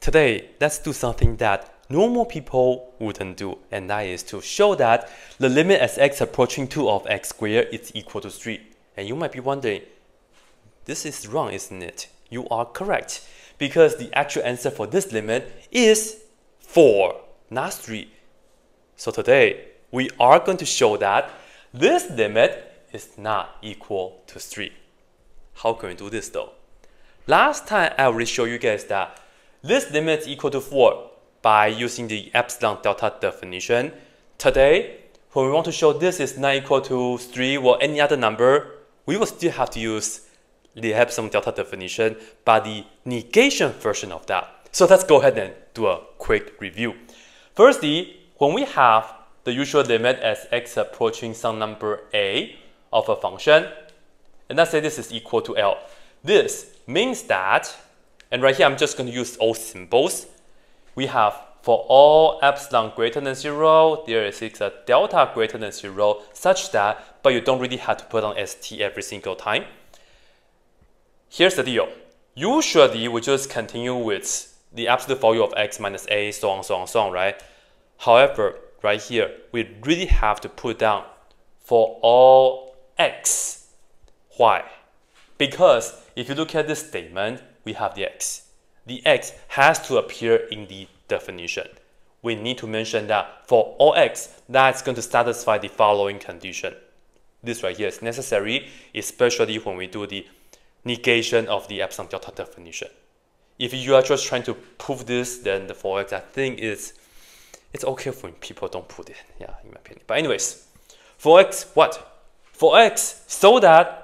Today, let's do something that normal people wouldn't do, and that is to show that the limit as x approaching 2 of x squared is equal to 3. And you might be wondering, this is wrong, isn't it? You are correct, because the actual answer for this limit is 4, not 3. So today, we are going to show that this limit is not equal to 3. How can we do this though? Last time I already showed you guys that this limit is equal to 4 by using the epsilon delta definition. Today, when we want to show this is not equal to 3 or any other number, we will still have to use the epsilon delta definition, but the negation version of that. So let's go ahead and do a quick review. Firstly, when we have the usual limit as x approaching some number a of a function, and let's say this is equal to L. This means that, and right here I'm just going to use all symbols. We have for all epsilon greater than 0, there is a delta greater than 0 such that, but you don't really have to put on st every single time. Here's the deal. Usually we just continue with the absolute value of x minus a, so on, so on, so on, right? However, right here, we really have to put down for all x. Why? Because if you look at this statement, we have the x. The x has to appear in the definition. We need to mention that for all x, that's going to satisfy the following condition. This right here is necessary, especially when we do the negation of the epsilon delta definition. If you are just trying to prove this, then the for x, I think is it's okay when people don't put it. Yeah, in my opinion. But anyways, for x, what? For x, so that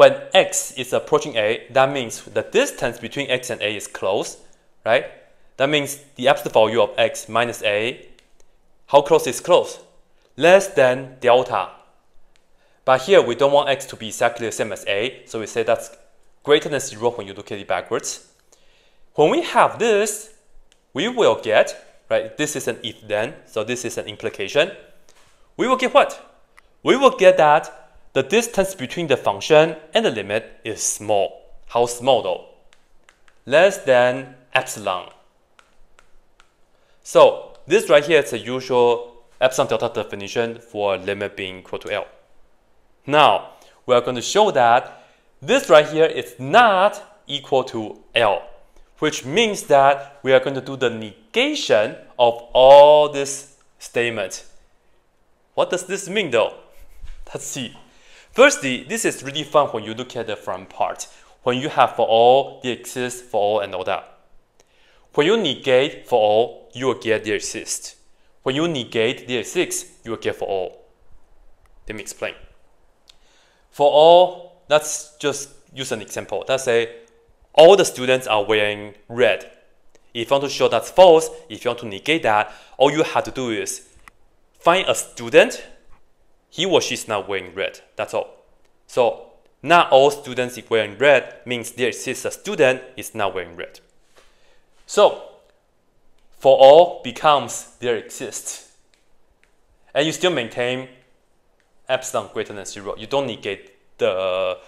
when x is approaching a, that means the distance between x and a is close, right? That means the absolute value of x minus a, how close is close? Less than delta. But here we don't want x to be exactly the same as a, so we say that's greater than zero when you look at it backwards. When we have this, we will get right? This is an if then, so this is an implication. We will get what? We will get that the distance between the function and the limit is small. How small though? Less than epsilon. So this right here is the usual epsilon delta definition for limit being equal to L. Now, we are going to show that this right here is not equal to L which means that we are going to do the negation of all this statement. What does this mean though? Let's see. Firstly, this is really fun when you look at the front part. When you have for all, the exists for all, and all that. When you negate for all, you will get the exist. When you negate the exists, you will get for all. Let me explain. For all, let's just use an example. Let's say all the students are wearing red. If you want to show that's false, if you want to negate that, all you have to do is find a student, he or she is not wearing red. That's all. So not all students wearing red means there exists a student is not wearing red. So for all becomes there exists. And you still maintain epsilon greater than zero. You don't negate the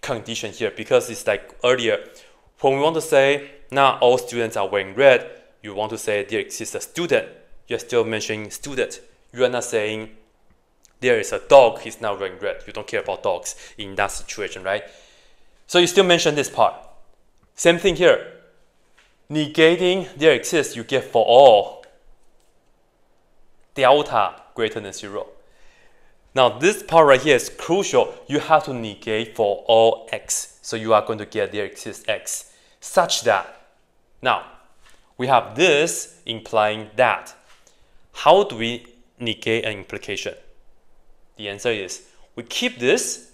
condition here because it's like earlier, when we want to say not all students are wearing red, you want to say there exists a student. You're still mentioning student. You are not saying there is a dog, he's not wearing red. You don't care about dogs in that situation, right? So you still mention this part. Same thing here. Negating there exists, you get for all delta greater than zero. Now this part right here is crucial. You have to negate for all x. So you are going to get there exists x such that. Now we have this implying that. How do we negate an implication? The answer is we keep this.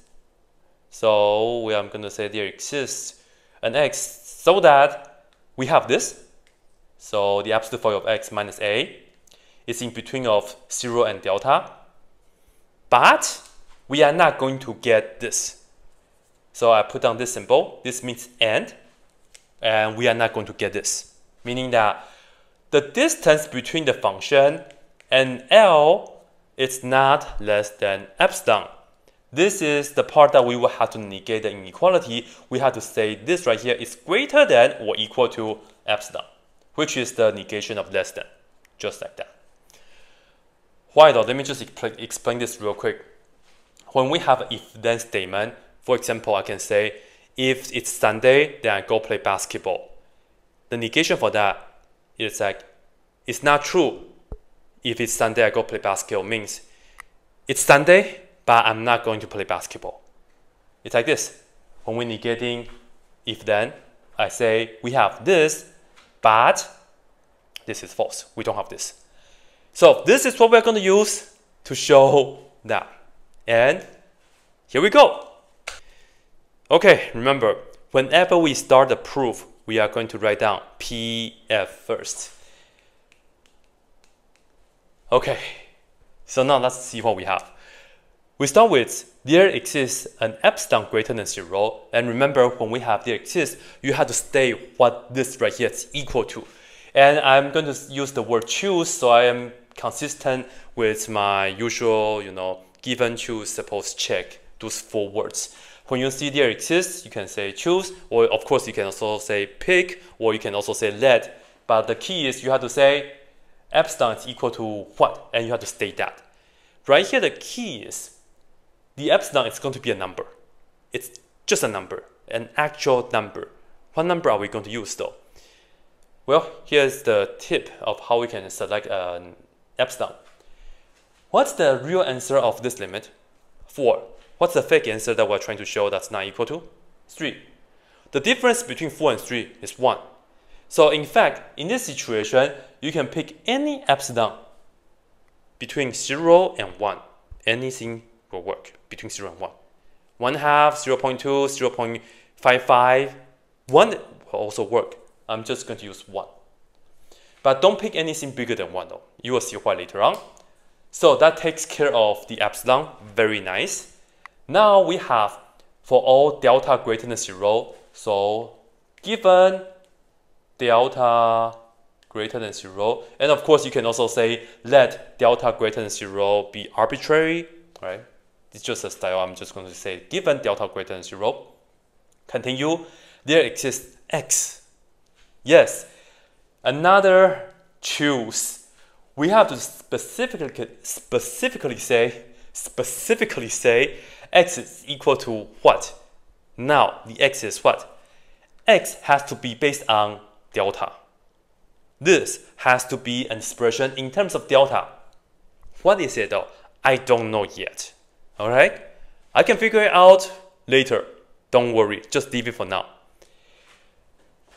So we are going to say there exists an x so that we have this. So the absolute value of x minus a is in between of 0 and delta but we are not going to get this. So I put down this symbol. This means and. And we are not going to get this. Meaning that the distance between the function and L is not less than epsilon. This is the part that we will have to negate the inequality. We have to say this right here is greater than or equal to epsilon. which is the negation of less than, just like that. Why though? Let me just explain this real quick. When we have an if-then statement, for example, I can say, if it's Sunday, then I go play basketball. The negation for that is like, it's not true. If it's Sunday, I go play basketball means it's Sunday, but I'm not going to play basketball. It's like this. When we're negating if then, I say we have this, but this is false. We don't have this. So this is what we're going to use to show that. And here we go. Okay, remember, whenever we start the proof, we are going to write down PF first. Okay, so now let's see what we have. We start with there exists an epsilon greater than zero. And remember, when we have there exists, you have to state what this right here is equal to. And I'm going to use the word choose, so I am consistent with my usual, you know, given choose, suppose check, those four words. When you see there exists, you can say choose, or of course you can also say pick, or you can also say let. But the key is you have to say epsilon is equal to what, and you have to state that. Right here, the key is the epsilon is going to be a number. It's just a number, an actual number. What number are we going to use though? Well, here's the tip of how we can select an epsilon. What's the real answer of this limit? 4. What's the fake answer that we're trying to show that's not equal to? 3. The difference between 4 and 3 is 1. So in fact, in this situation, you can pick any epsilon between 0 and 1. Anything will work between 0 and 1. 1 half, 0 0.2, 0 0.55, 1 will also work. I'm just going to use 1. But don't pick anything bigger than 1 though. You will see why later on. So that takes care of the epsilon. Very nice. Now we have for all delta greater than 0. So given delta greater than 0, and of course you can also say let delta greater than 0 be arbitrary, right? It's just a style. I'm just going to say given delta greater than 0. Continue. There exists x. Yes. Another choose. We have to specifically specifically say specifically say x is equal to what? Now the x is what? x has to be based on delta. This has to be an expression in terms of delta. What is it though? I don't know yet. Alright? I can figure it out later. Don't worry, just leave it for now.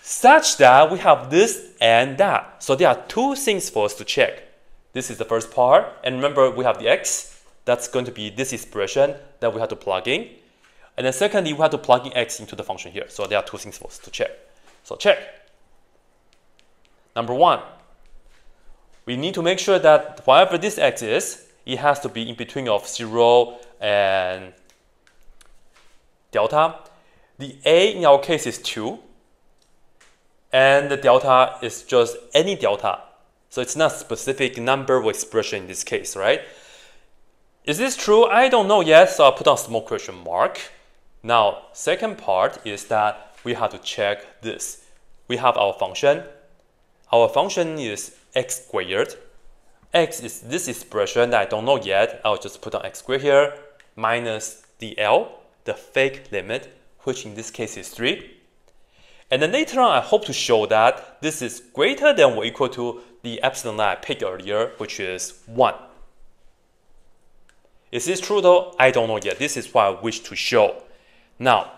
Such that we have this and that. So there are two things for us to check. This is the first part. And remember, we have the x. That's going to be this expression that we have to plug in. And then secondly, we have to plug in x into the function here. So there are two things for us to check. So check. Number one, we need to make sure that whatever this x is, it has to be in between of 0 and delta. The A in our case is 2, and the delta is just any delta. So it's not specific number or expression in this case, right? Is this true? I don't know yet, so I'll put on small question mark. Now, second part is that we have to check this. We have our function. Our function is x squared x is this expression that I don't know yet. I'll just put on x squared here minus the L, the fake limit, which in this case is 3. And then later on, I hope to show that this is greater than or equal to the epsilon that I picked earlier, which is 1. Is this true though? I don't know yet. This is what I wish to show. Now,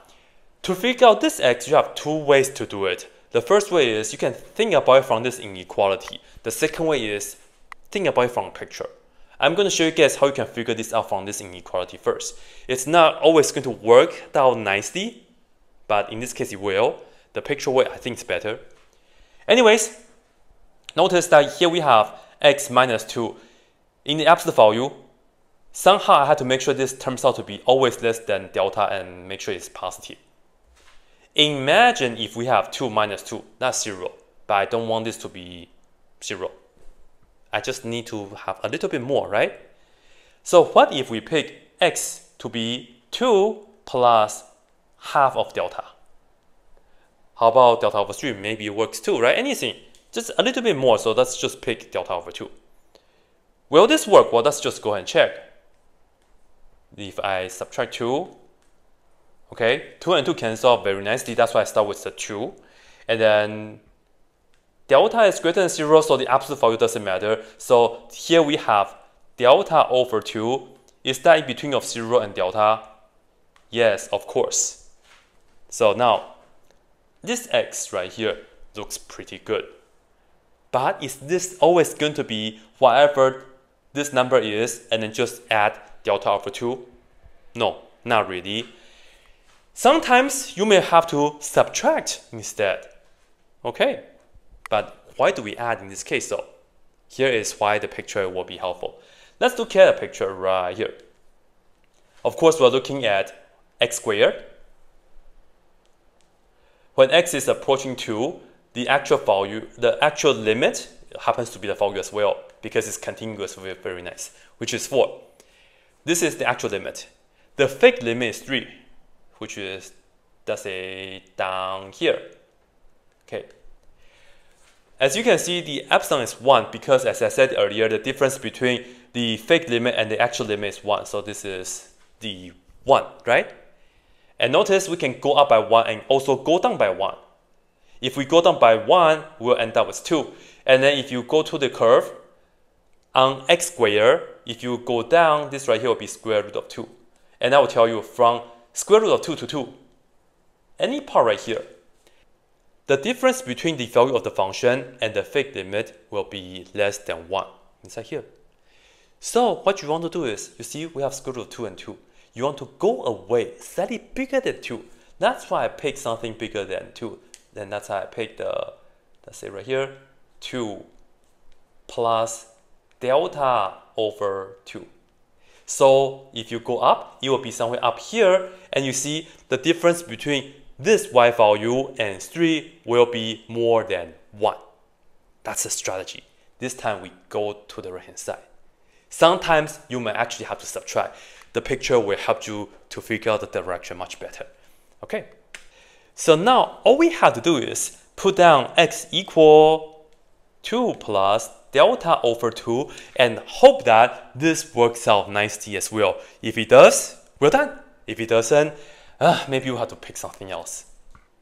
to figure out this x, you have two ways to do it. The first way is you can think about it from this inequality. The second way is think about it from a picture. I'm going to show you guys how you can figure this out from this inequality first. It's not always going to work out nicely, but in this case it will. The picture way I think is better. Anyways, notice that here we have x minus 2. In the absolute value, somehow I had to make sure this turns out to be always less than delta and make sure it's positive. Imagine if we have 2 minus 2, that's 0, but I don't want this to be 0. I just need to have a little bit more, right? So what if we pick x to be 2 plus half of delta? How about delta over 3? Maybe it works too, right? Anything. just a little bit more. So let's just pick delta over 2. Will this work? Well, let's just go ahead and check. If I subtract 2, okay, 2 and 2 cancel very nicely. That's why I start with the 2. And then delta is greater than 0, so the absolute value doesn't matter. So here we have delta over 2. Is that in between of 0 and delta? Yes, of course. So now, this x right here looks pretty good. But is this always going to be whatever this number is and then just add delta over 2? No, not really. Sometimes you may have to subtract instead. Okay, but why do we add in this case though? Here is why the picture will be helpful. Let's look at a picture right here. Of course, we're looking at x squared. When x is approaching 2, the actual value, the actual limit happens to be the value as well because it's continuous with very nice, which is 4. This is the actual limit. The fake limit is 3, which is, let's say, down here. Okay. As you can see, the epsilon is 1 because, as I said earlier, the difference between the fake limit and the actual limit is 1. So this is the 1, right? And notice we can go up by 1 and also go down by 1. If we go down by 1, we'll end up with 2. And then if you go to the curve, on x squared, if you go down, this right here will be square root of 2. And that will tell you from square root of 2 to 2, any part right here, the difference between the value of the function and the fake limit will be less than 1 inside here. So what you want to do is, you see we have square root of 2 and 2. You want to go away slightly bigger than 2. That's why I picked something bigger than 2. Then that's why I picked the, let's say right here, 2 plus delta over 2. So if you go up, it will be somewhere up here, and you see the difference between this y value and 3 will be more than 1. That's the strategy. This time we go to the right hand side. Sometimes you may actually have to subtract. The picture will help you to figure out the direction much better. Okay, so now all we have to do is put down x equal 2 plus delta over 2 and hope that this works out nicely as well. If it does, we're done. If it doesn't, uh, maybe we'll have to pick something else.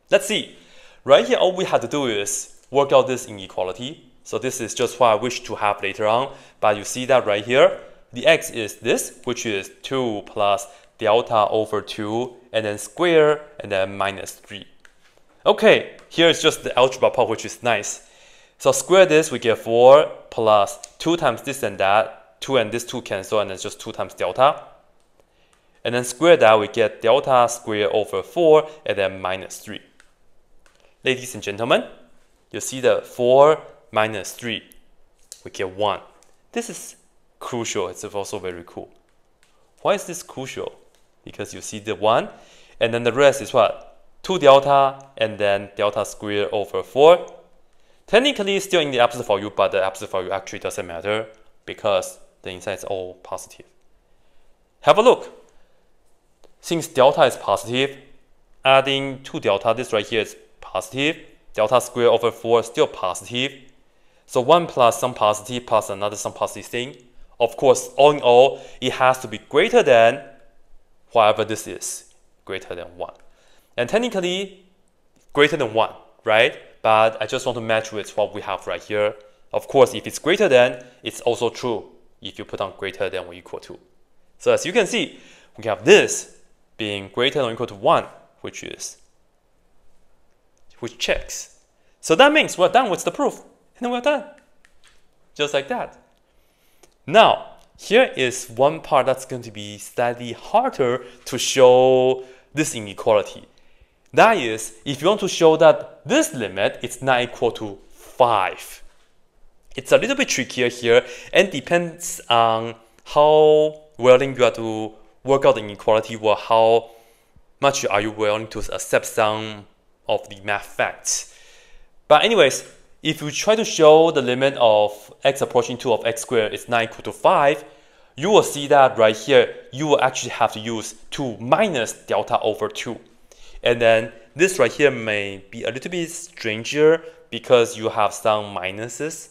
Let's see. Right here, all we have to do is work out this inequality. So this is just what I wish to have later on. But you see that right here, the x is this, which is 2 plus delta over 2, and then square, and then minus 3. Okay, here is just the algebra part, which is nice. So square this, we get 4 plus 2 times this and that. 2 and this 2 cancel, and then just 2 times delta. And then square that, we get delta square over 4, and then minus 3. Ladies and gentlemen, you see the 4 minus 3, we get 1. This is crucial. It's also very cool. Why is this crucial? Because you see the 1, and then the rest is what? 2 delta, and then delta square over 4. Technically, still in the absolute value, but the absolute value actually doesn't matter because the inside is all positive. Have a look. Since delta is positive, adding 2 delta, this right here is positive. Delta square over 4 is still positive. So 1 plus some positive plus another some positive thing. Of course, all in all, it has to be greater than whatever this is, greater than 1. And technically, greater than 1, right? But I just want to match with what we have right here. Of course, if it's greater than, it's also true if you put on greater than or equal to. So as you can see, we have this being greater than or equal to 1, which is, which checks. So that means we're done with the proof, and we're done. Just like that. Now, here is one part that's going to be slightly harder to show this inequality. That is, if you want to show that this limit is not equal to 5. It's a little bit trickier here and depends on how willing you are to work out the inequality or how much are you willing to accept some of the math facts. But anyways, if you try to show the limit of x approaching 2 of x squared is not equal to 5, you will see that right here, you will actually have to use 2 minus delta over 2. And then this right here may be a little bit stranger because you have some minuses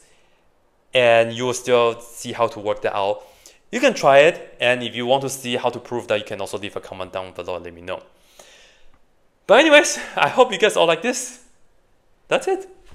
and you will still see how to work that out. You can try it and if you want to see how to prove that you can also leave a comment down below let me know. But anyways, I hope you guys all like this. That's it.